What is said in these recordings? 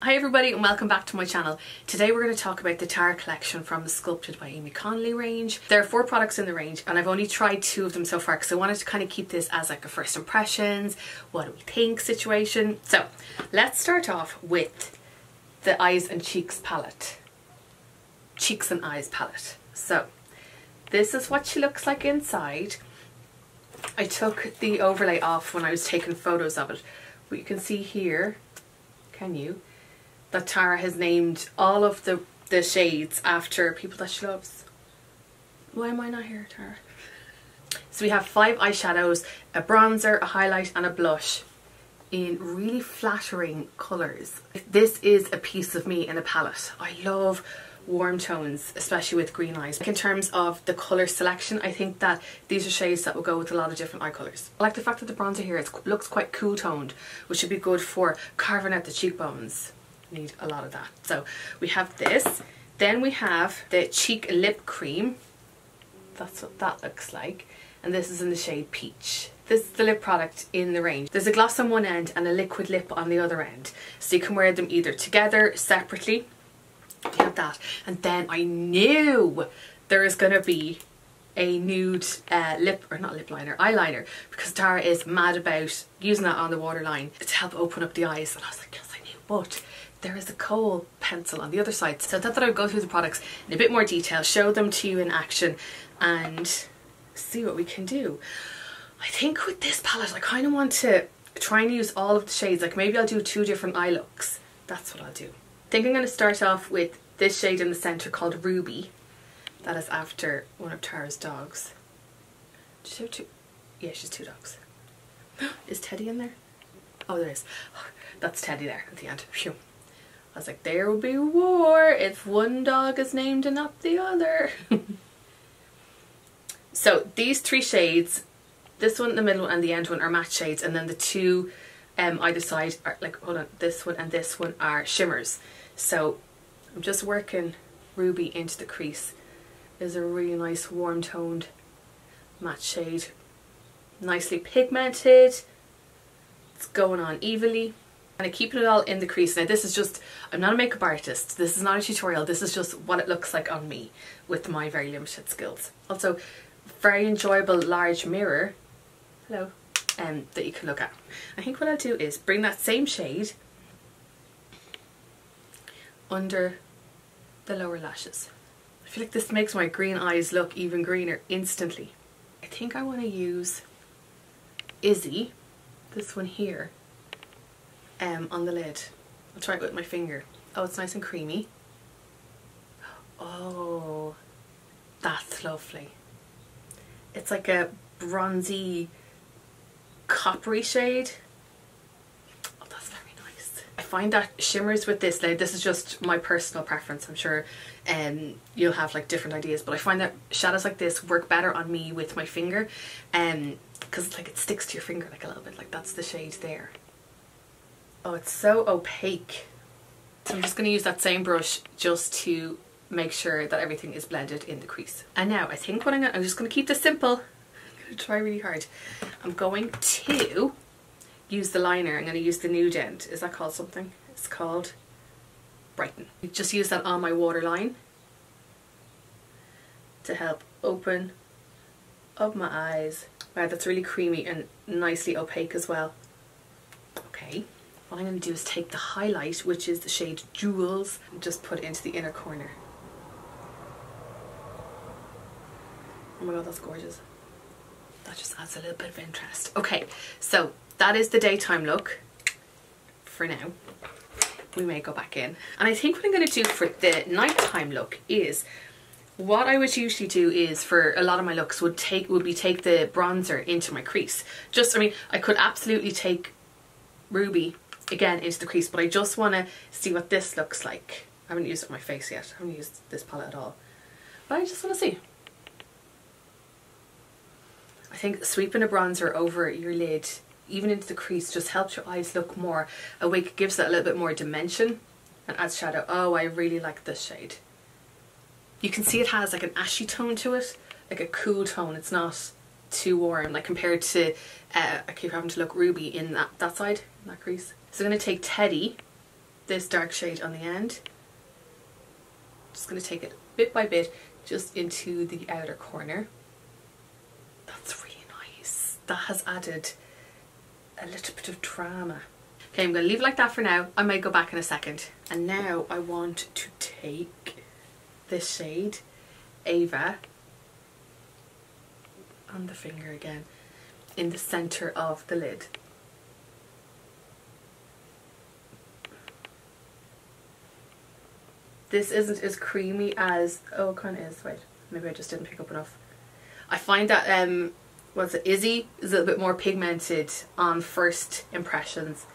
Hi everybody and welcome back to my channel. Today we're going to talk about the Tara collection from the Sculpted by Aimee Connolly range. There are four products in the range and I've only tried two of them so far because I wanted to kind of keep this as like a first impressions, what do we think situation. So let's start off with the Eyes and Cheeks palette. Cheeks and Eyes palette. So this is what she looks like inside. I took the overlay off when I was taking photos of it. But you can see here, can you? That Tara has named all of the, the shades after people that she loves. Why am I not here, Tara? So we have five eyeshadows, a bronzer, a highlight and a blush in really flattering colours. This is a piece of me in a palette. I love warm tones, especially with green eyes. Like In terms of the colour selection, I think that these are shades that will go with a lot of different eye colours. I like the fact that the bronzer here it looks quite cool toned, which should be good for carving out the cheekbones need a lot of that. So we have this. Then we have the Cheek Lip Cream. That's what that looks like. And this is in the shade Peach. This is the lip product in the range. There's a gloss on one end and a liquid lip on the other end. So you can wear them either together, separately. You have that. And then I knew there is going to be a nude uh, lip, or not lip liner, eyeliner. Because Tara is mad about using that on the waterline to help open up the eyes. And I was like, yes, I knew. But there is a kohl pencil on the other side. So I thought that I would go through the products in a bit more detail, show them to you in action and see what we can do. I think with this palette I kind of want to try and use all of the shades, like maybe I'll do two different eye looks. That's what I'll do. I think I'm going to start off with this shade in the centre called Ruby. That is after one of Tara's dogs. She have two? Yeah, she's two dogs. Is Teddy in there? Oh, there is. That's Teddy there at the end. Phew. I was like, there will be war if one dog is named and not the other. so these three shades, this one, the middle one and the end one are matte shades and then the two um, either side are like, hold on, this one and this one are shimmers. So I'm just working Ruby into the crease. Is a really nice warm toned matte shade. Nicely pigmented. It's going on evenly kind of keeping it all in the crease. Now this is just, I'm not a makeup artist, this is not a tutorial, this is just what it looks like on me with my very limited skills. Also, very enjoyable large mirror, hello, um, that you can look at. I think what I'll do is bring that same shade under the lower lashes. I feel like this makes my green eyes look even greener instantly. I think I want to use Izzy, this one here, um, on the lid. I'll try it with my finger. Oh, it's nice and creamy. Oh, that's lovely. It's like a bronzy, coppery shade. Oh, that's very nice. I find that shimmers with this, like, this is just my personal preference. I'm sure um, you'll have like different ideas, but I find that shadows like this work better on me with my finger um, because like it sticks to your finger like a little bit, like that's the shade there. Oh, it's so opaque. So I'm just going to use that same brush just to make sure that everything is blended in the crease. And now I think what I'm going to, I'm just going to keep this simple. I'm going to try really hard. I'm going to use the liner. I'm going to use the Nudent. Is that called something? It's called Brighten. Just use that on my waterline to help open up my eyes. Wow, that's really creamy and nicely opaque as well. Okay. What I'm going to do is take the highlight, which is the shade Jewels, and just put it into the inner corner. Oh my god, that's gorgeous. That just adds a little bit of interest. Okay, so that is the daytime look for now. We may go back in. And I think what I'm going to do for the nighttime look is what I would usually do is for a lot of my looks would take would be take the bronzer into my crease. Just I mean I could absolutely take Ruby again into the crease but I just want to see what this looks like. I haven't used it on my face yet. I haven't used this palette at all. But I just want to see. I think sweeping a bronzer over your lid even into the crease just helps your eyes look more awake, gives that a little bit more dimension and adds shadow. Oh, I really like this shade. You can see it has like an ashy tone to it, like a cool tone. It's not too warm like compared to, uh, I keep having to look ruby in that, that side, in that crease. So I'm going to take Teddy this dark shade on the end. Just going to take it bit by bit just into the outer corner. That's really nice. That has added a little bit of drama. Okay, I'm going to leave it like that for now. I might go back in a second. And now I want to take this shade, Ava, on the finger again, in the centre of the lid. This isn't as creamy as, oh it kind of is, wait, maybe I just didn't pick up enough. I find that, um, what's it, Izzy is a little bit more pigmented on first impressions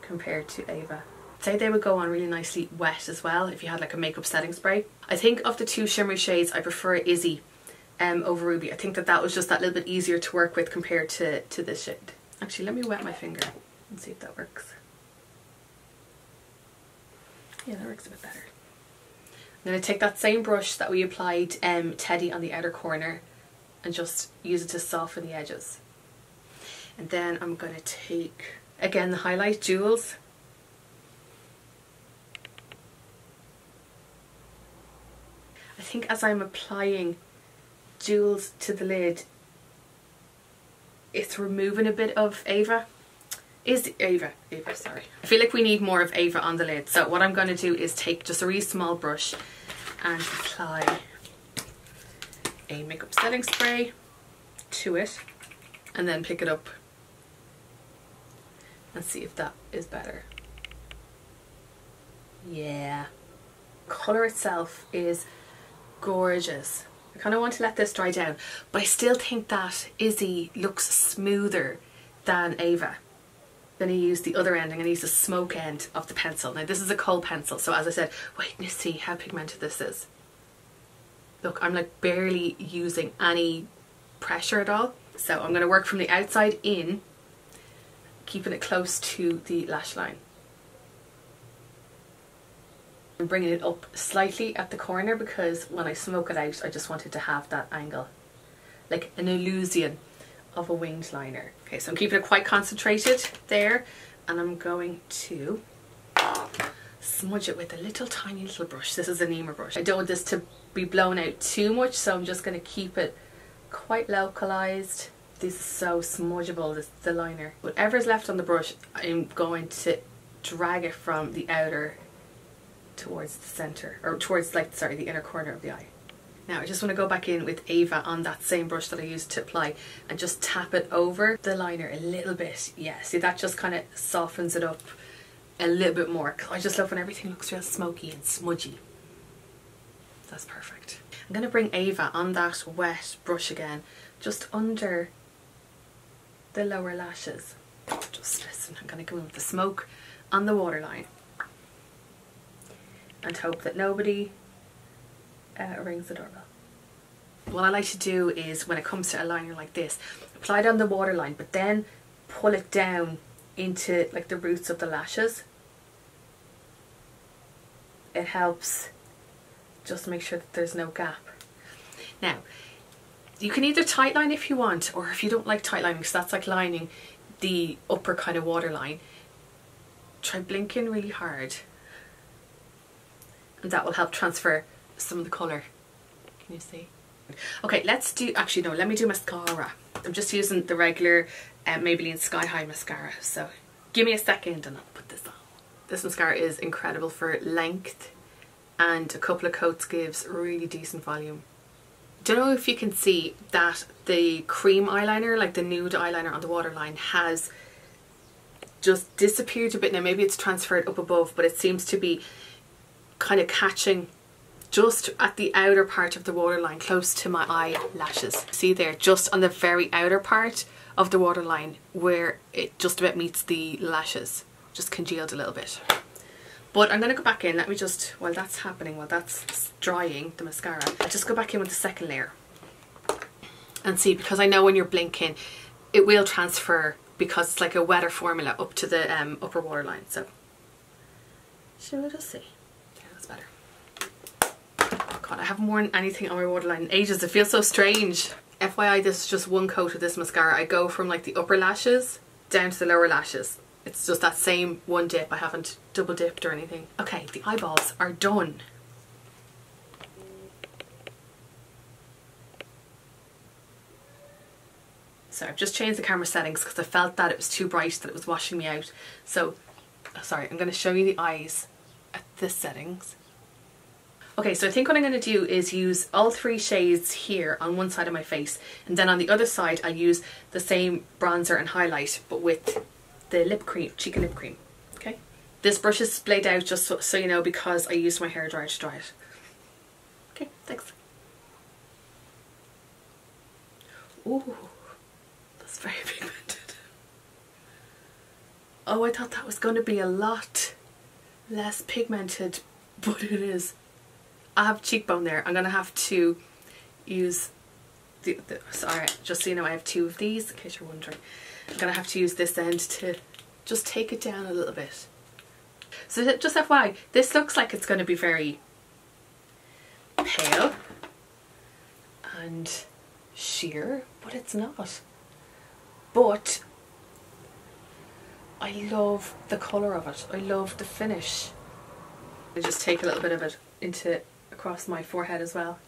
compared to Ava. Say they would go on really nicely wet as well if you had like a makeup setting spray. I think of the two shimmery shades I prefer Izzy um, over Ruby. I think that that was just that little bit easier to work with compared to, to this shade. Actually let me wet my finger and see if that works. Yeah that works a bit better. I'm going to take that same brush that we applied um, Teddy on the outer corner and just use it to soften the edges. And then I'm going to take, again, the highlight Jewels. I think as I'm applying Jewels to the lid, it's removing a bit of Ava. Is Ava, Ava, sorry. I feel like we need more of Ava on the lid. So what I'm going to do is take just a really small brush and apply a makeup setting spray to it and then pick it up and see if that is better. Yeah. Colour itself is gorgeous. I kind of want to let this dry down, but I still think that Izzy looks smoother than Ava. Then I use the other end, I'm going to use the smoke end of the pencil. Now this is a kohl pencil, so as I said, wait and see how pigmented this is. Look, I'm like barely using any pressure at all. So I'm going to work from the outside in, keeping it close to the lash line. I'm bringing it up slightly at the corner because when I smoke it out, I just wanted to have that angle. Like an illusion of a winged liner. Okay, so I'm keeping it quite concentrated there and I'm going to smudge it with a little tiny little brush. This is a Nema brush. I don't want this to be blown out too much so I'm just going to keep it quite localized. This is so smudgeable, this the liner. Whatever's left on the brush, I'm going to drag it from the outer towards the center, or towards like, sorry, the inner corner of the eye. Now I just want to go back in with Ava on that same brush that I used to apply and just tap it over the liner a little bit. Yeah, see that just kind of softens it up a little bit more. I just love when everything looks real smoky and smudgy. That's perfect. I'm going to bring Ava on that wet brush again, just under the lower lashes. Just listen, I'm going to go in with the smoke on the waterline and hope that nobody uh, rings the doorbell. What I like to do is when it comes to a liner like this, apply it on the waterline but then pull it down into like the roots of the lashes. It helps just make sure that there's no gap. Now, you can either tight line if you want or if you don't like tight lining because that's like lining the upper kind of waterline, try blinking really hard and that will help transfer some of the colour. Can you see? Okay, let's do, actually no, let me do mascara. I'm just using the regular uh, Maybelline Sky High mascara. So give me a second and I'll put this on. This mascara is incredible for length and a couple of coats gives really decent volume. Don't know if you can see that the cream eyeliner, like the nude eyeliner on the waterline has just disappeared a bit now. Maybe it's transferred up above, but it seems to be kind of catching just at the outer part of the waterline close to my eyelashes. See there, just on the very outer part of the waterline where it just about meets the lashes. Just congealed a little bit. But I'm going to go back in, let me just, while that's happening, while that's drying, the mascara, I'll just go back in with the second layer. And see, because I know when you're blinking, it will transfer because it's like a wetter formula up to the um, upper waterline. So, shall we just see? God, I haven't worn anything on my waterline in ages. It feels so strange. FYI, this is just one coat of this mascara. I go from like the upper lashes down to the lower lashes. It's just that same one dip. I haven't double dipped or anything. Okay, the eyeballs are done. So I've just changed the camera settings because I felt that it was too bright that it was washing me out. So, sorry, I'm going to show you the eyes at this settings. Okay, so I think what I'm going to do is use all three shades here on one side of my face and then on the other side I'll use the same bronzer and highlight but with the lip cream, cheek and lip cream. Okay, this brush is splayed out just so, so you know because I used my hair dryer to dry it. Okay, thanks. Ooh, that's very pigmented. Oh, I thought that was going to be a lot less pigmented, but it is. I have cheekbone there. I'm going to have to use the, the, sorry, just so you know, I have two of these in case you're wondering. I'm going to have to use this end to just take it down a little bit. So just FYI, this looks like it's going to be very pale and sheer, but it's not. But I love the colour of it. I love the finish. I just take a little bit of it into across my forehead as well.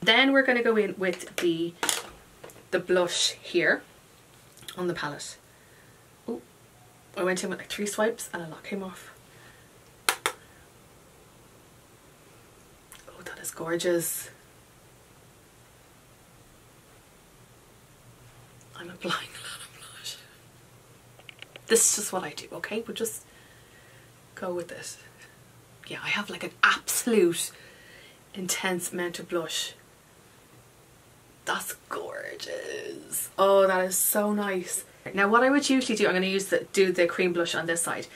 Then we're going to go in with the the blush here on the palette. Oh, I went in with like three swipes and a lot came off. Oh, that is gorgeous. I'm applying a lot of blush. This is just what I do, okay? We'll just go with this. Yeah, I have like an absolute intense amount of blush. That's gorgeous. Oh, that is so nice. Now what I would usually do, I'm going to use the, do the cream blush on this side.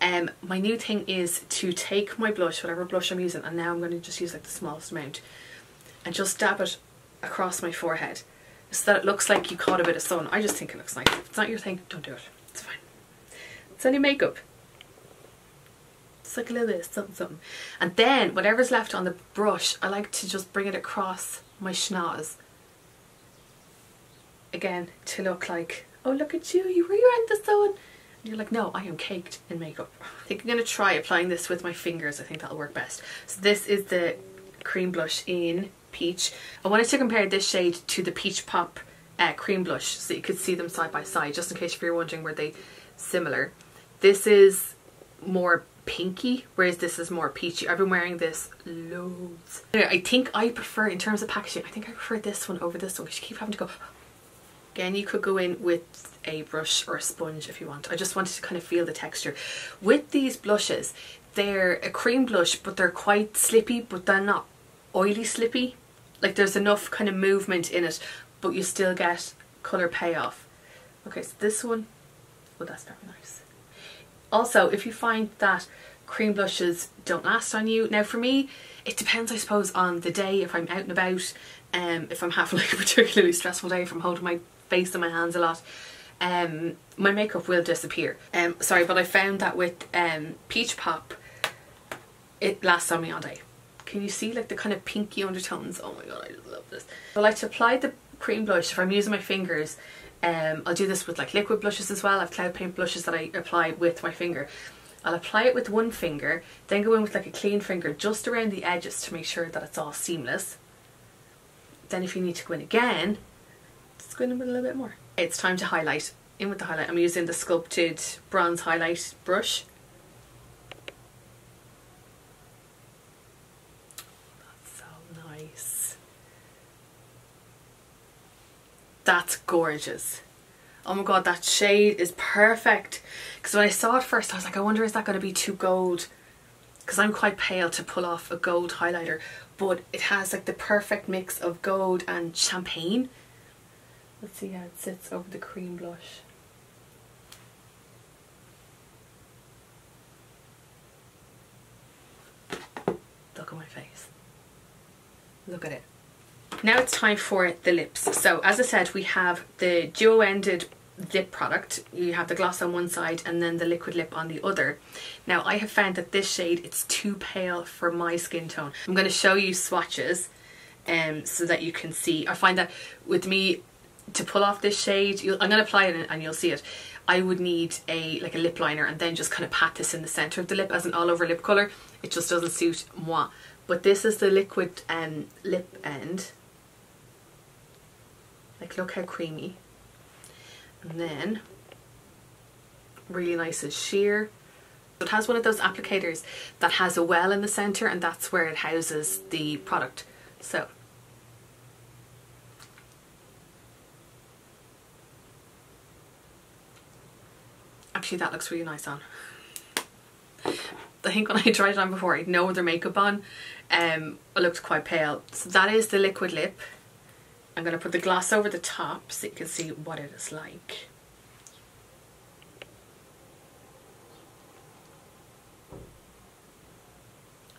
Um, my new thing is to take my blush, whatever blush I'm using, and now I'm going to just use like the smallest amount, and just dab it across my forehead so that it looks like you caught a bit of sun. I just think it looks nice. If it's not your thing, don't do it. It's fine. It's only makeup. It's like a little bit of something, something. And then whatever's left on the brush, I like to just bring it across my schnoz. Again, to look like, oh look at you, you were you in the sun. And you're like, no, I am caked in makeup. I think I'm going to try applying this with my fingers. I think that'll work best. So this is the cream blush in Peach. I wanted to compare this shade to the Peach Pop uh, cream blush so you could see them side by side just in case if you're wondering were they similar. This is more pinky whereas this is more peachy. I've been wearing this loads. I think I prefer in terms of packaging I think I prefer this one over this one because you keep having to go again you could go in with a brush or a sponge if you want. I just wanted to kind of feel the texture. With these blushes they're a cream blush but they're quite slippy but they're not oily slippy like there's enough kind of movement in it but you still get colour payoff. Okay, so this one, oh that's very nice. Also, if you find that cream blushes don't last on you, now for me, it depends I suppose on the day, if I'm out and about, um, if I'm having like a particularly stressful day, if I'm holding my face in my hands a lot, um, my makeup will disappear. Um, sorry, but I found that with um, Peach Pop, it lasts on me all day. Can you see like the kind of pinky undertones? Oh my god, I love this. I like to apply the cream blush if I'm using my fingers. Um, I'll do this with like liquid blushes as well. I have cloud paint blushes that I apply with my finger. I'll apply it with one finger, then go in with like a clean finger just around the edges to make sure that it's all seamless. Then if you need to go in again, just go in with a little bit more. It's time to highlight. In with the highlight. I'm using the sculpted bronze highlight brush. That's gorgeous. Oh my god, that shade is perfect. Because when I saw it first, I was like, I wonder is that going to be too gold? Because I'm quite pale to pull off a gold highlighter. But it has like the perfect mix of gold and champagne. Let's see how it sits over the cream blush. Look at my face. Look at it. Now it's time for the lips. So as I said, we have the duo-ended lip product. You have the gloss on one side and then the liquid lip on the other. Now I have found that this shade, it's too pale for my skin tone. I'm going to show you swatches um, so that you can see. I find that with me, to pull off this shade, I'm going to apply it and you'll see it. I would need a like a lip liner and then just kind of pat this in the center of the lip as an all over lip color. It just doesn't suit moi. But this is the liquid um, lip end. Like look how creamy. And then really nice and sheer. It has one of those applicators that has a well in the center and that's where it houses the product. So actually that looks really nice on. I think when I tried it on before I had no other makeup on um, it looked quite pale. So that is the liquid lip. I'm going to put the gloss over the top so you can see what it is like.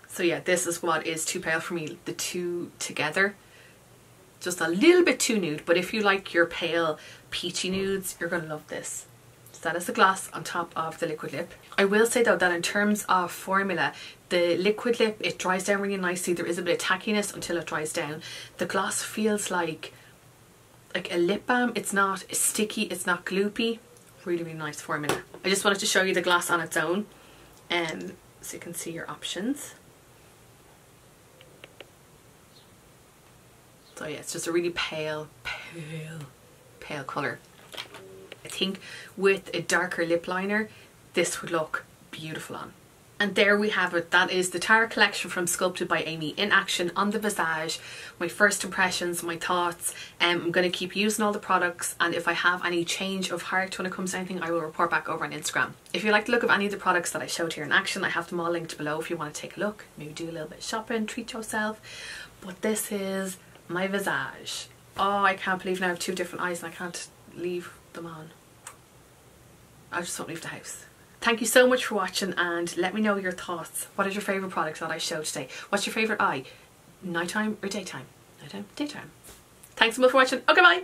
So yeah, this is what is too pale for me, the two together. Just a little bit too nude, but if you like your pale peachy nudes, you're going to love this. So that is the gloss on top of the liquid lip. I will say though that in terms of formula, the liquid lip, it dries down really nicely. There is a bit of tackiness until it dries down. The gloss feels like like a lip balm. It's not sticky, it's not gloopy. Really, really nice formula. I just wanted to show you the gloss on its own um, so you can see your options. So yeah, it's just a really pale, pale, pale colour. I think with a darker lip liner, this would look beautiful on. And there we have it. That is the Tara collection from Sculpted by Aimee in action on the visage. My first impressions, my thoughts. Um, I'm going to keep using all the products and if I have any change of heart when it comes to anything, I will report back over on Instagram. If you like the look of any of the products that I showed here in action, I have them all linked below if you want to take a look. Maybe do a little bit of shopping, treat yourself. But this is my visage. Oh, I can't believe now I have two different eyes and I can't leave them on. I just won't leave the house. Thank you so much for watching and let me know your thoughts. What is your favourite products that I showed today? What's your favourite eye? Nighttime or daytime? Nighttime? Daytime. Thanks so much for watching. Okay, bye!